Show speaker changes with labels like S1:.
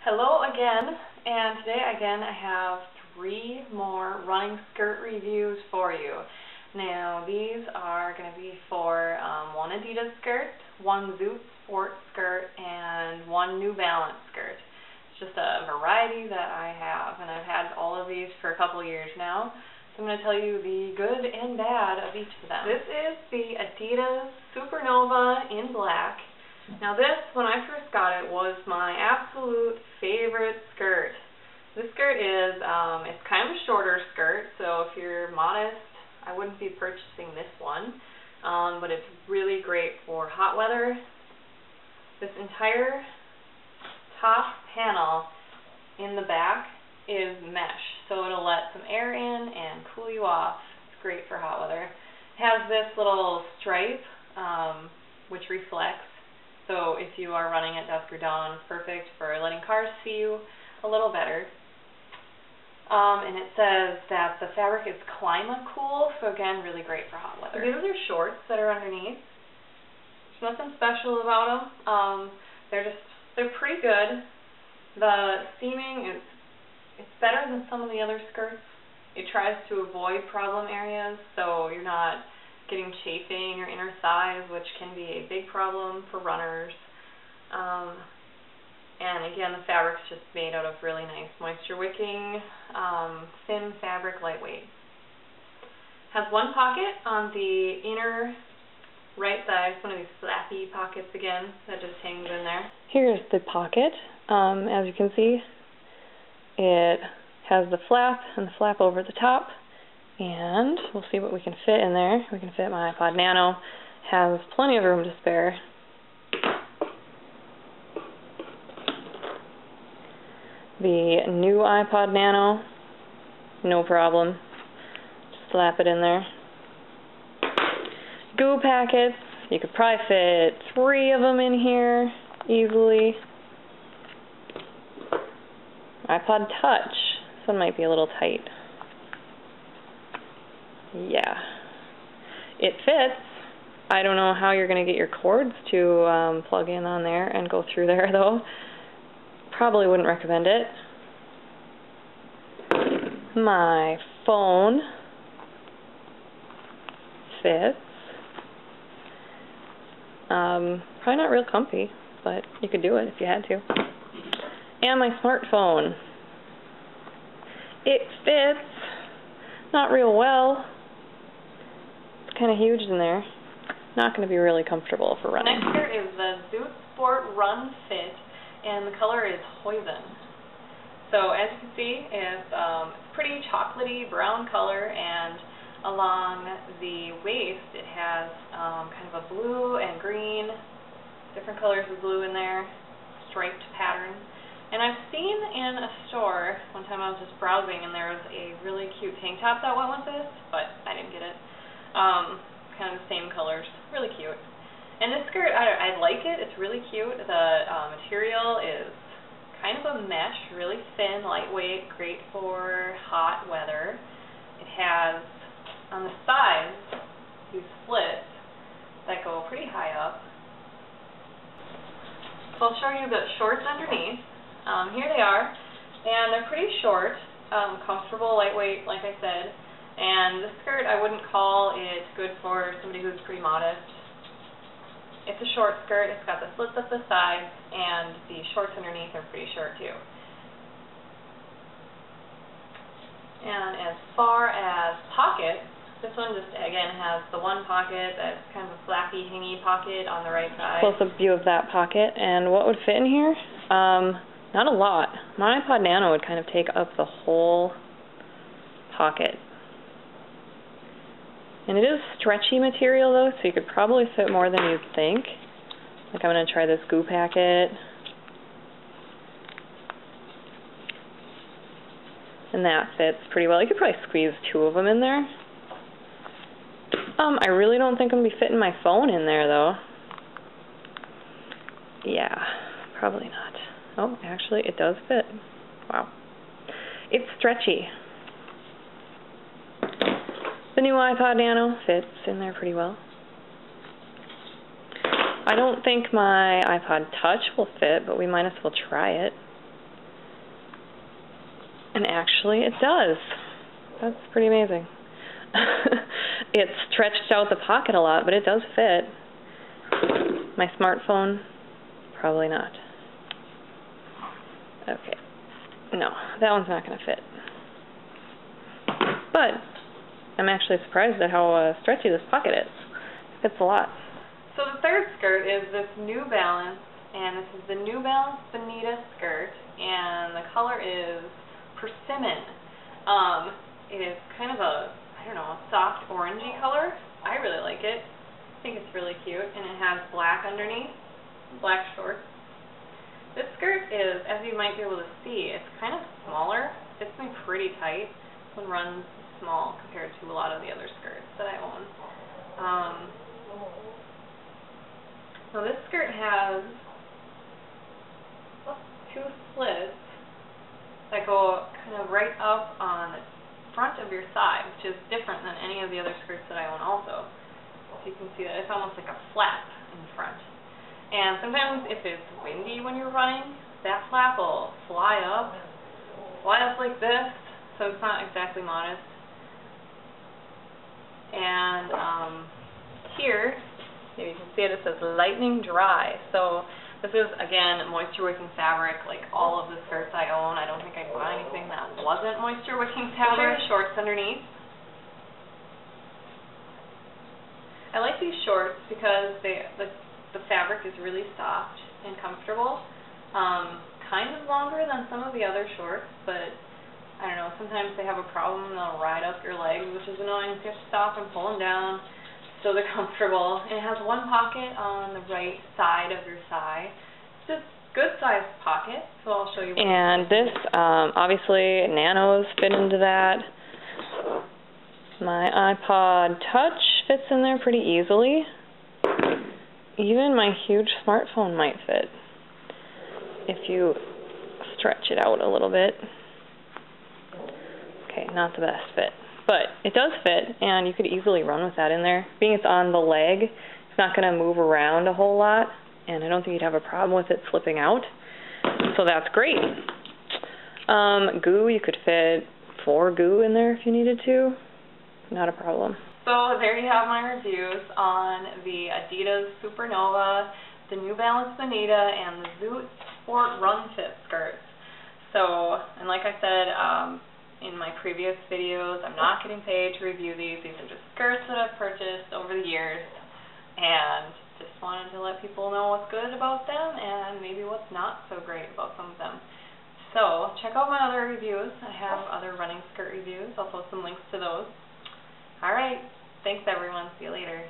S1: Hello again, and today again I have three more running skirt reviews for you. Now these are going to be for um, one Adidas skirt, one Zoot Sport skirt, and one New Balance skirt. It's just a variety that I have, and I've had all of these for a couple years now. So I'm going to tell you the good and bad of each of them. This is the Adidas Supernova in black. Now this, when I first got it, was my absolute favorite skirt. This skirt is, um, it's kind of a shorter skirt, so if you're modest, I wouldn't be purchasing this one. Um, but it's really great for hot weather. This entire top panel in the back is mesh, so it'll let some air in and cool you off. It's great for hot weather. It has this little stripe, um, which reflects so if you are running at dusk or dawn, perfect for letting cars see you a little better. Um, and it says that the fabric is climate cool, so again, really great for hot weather. These are shorts that are underneath. There's nothing special about them. Um, they're just, they're pretty good. The seaming is, it's better than some of the other skirts. It tries to avoid problem areas, so you're not getting chafing in your inner thighs, which can be a big problem for runners. Um, and again, the fabric's just made out of really nice moisture wicking, um, thin fabric, lightweight. Has one pocket on the inner right thigh, one of these flappy pockets again that just hangs in there.
S2: Here's the pocket. Um, as you can see, it has the flap and the flap over the top and we'll see what we can fit in there. We can fit my iPod Nano. Has plenty of room to spare. The new iPod Nano, no problem. Just slap it in there. Goo packets, you could probably fit three of them in here easily. iPod Touch, this one might be a little tight yeah, it fits. I don't know how you're going to get your cords to um, plug in on there and go through there, though. Probably wouldn't recommend it. My phone fits. Um, probably not real comfy, but you could do it if you had to. And my smartphone. It fits. Not real well kind of huge in there. Not going to be really comfortable for running.
S1: Next here is the Zoot Sport Run Fit, and the color is Hoisin. So as you can see, it's um, pretty chocolatey brown color, and along the waist it has um, kind of a blue and green, different colors of blue in there, striped pattern. And I've seen in a store, one time I was just browsing, and there was a really cute tank top that went with this, but I didn't get it. Um, kind of the same colors, really cute. And this skirt, I, I like it, it's really cute. The uh, material is kind of a mesh, really thin, lightweight, great for hot weather. It has, on the sides, these slits that go pretty high up. So I'll show you the shorts underneath. Um, here they are, and they're pretty short, um, comfortable, lightweight, like I said. And the skirt, I wouldn't call it good for somebody who's pretty modest. It's a short skirt. It's got the slits at the sides, and the shorts underneath are pretty short too. And as far as pockets, this one just, again, has the one pocket that's kind of a flappy, hangy pocket on the right side.
S2: Close-up view of that pocket. And what would fit in here? Um, not a lot. My iPod Nano would kind of take up the whole pocket. And it is stretchy material though, so you could probably fit more than you'd think. Like I'm going to try this goo packet. And that fits pretty well. You could probably squeeze two of them in there. Um, I really don't think I'm going to be fitting my phone in there though. Yeah, probably not. Oh, actually it does fit. Wow. It's stretchy. The new iPod Nano fits in there pretty well. I don't think my iPod Touch will fit, but we might as well try it. And actually it does. That's pretty amazing. it stretched out the pocket a lot, but it does fit. My smartphone, probably not. Okay. No, that one's not going to fit. But I'm actually surprised at how uh, stretchy this pocket is. It fits a lot.
S1: So the third skirt is this New Balance, and this is the New Balance Bonita skirt, and the color is Persimmon. Um, it is kind of a, I don't know, a soft orangey color. I really like it. I think it's really cute, and it has black underneath, black shorts. This skirt is, as you might be able to see, it's kind of smaller. Fits me pretty tight. This one runs small compared to a lot of the other skirts that I own. Um, so this skirt has two slits that go kind of right up on the front of your thigh, which is different than any of the other skirts that I own also. So you can see that it's almost like a flap in front. And sometimes if it's windy when you're running, that flap will fly up, fly up like this, so it's not exactly modest. And um, here, maybe you can see it, it says lightning dry. So this is, again, moisture wicking fabric, like all of the skirts I own. I don't think I'd buy anything that wasn't moisture wicking fabric. Shorts underneath. I like these shorts because they the, the fabric is really soft and comfortable. Um, kind of longer than some of the other shorts, but I don't know, sometimes they have a problem and they'll ride up your legs, which is annoying. So you have to stop and pull them down so they're comfortable. And it has one pocket on the right side of your thigh. It's a good sized pocket, so I'll show you.
S2: And this, um, obviously, nanos fit into that. My iPod Touch fits in there pretty easily. Even my huge smartphone might fit if you stretch it out a little bit. Okay, not the best fit. But it does fit, and you could easily run with that in there. Being it's on the leg, it's not going to move around a whole lot, and I don't think you'd have a problem with it slipping out. So that's great. Um, goo, you could fit four goo in there if you needed to. Not a problem.
S1: So there you have my reviews on the Adidas Supernova, the New Balance Bonita, and the Zoot Sport Run Fit skirts. So, and like I said, um, in my previous videos. I'm not getting paid to review these. These are just skirts that I've purchased over the years and just wanted to let people know what's good about them and maybe what's not so great about some of them. So check out my other reviews. I have other running skirt reviews. I'll post some links to those. Alright, thanks everyone. See you later.